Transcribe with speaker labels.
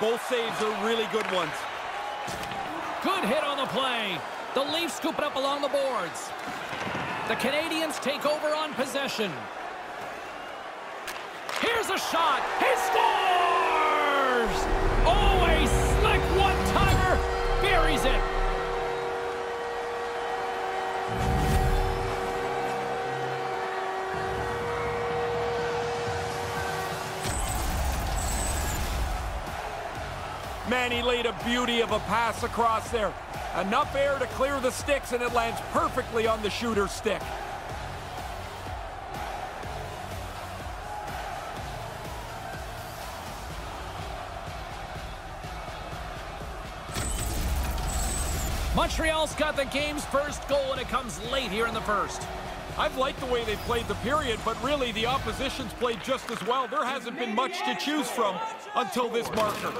Speaker 1: Both saves are really good ones.
Speaker 2: Good hit on the play. The Leafs scoop it up along the boards. The Canadiens take over on possession. Here's a shot. He
Speaker 1: Man, he laid a beauty of a pass across there. Enough air to clear the sticks, and it lands perfectly on the shooter's stick.
Speaker 2: Montreal's got the game's first goal, and it comes late here in the first.
Speaker 1: I've liked the way they played the period, but really the opposition's played just as well. There hasn't been much to choose from until this marker.